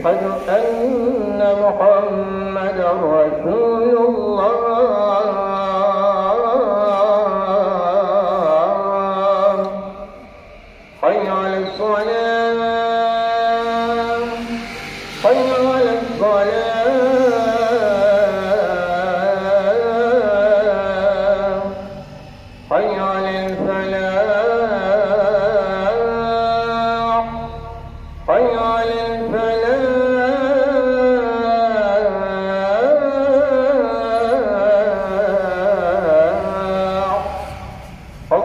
أشهد أن محمد رسول الله. حي على الصلاة. حي على حي على الفلاح. حي على الفلاح.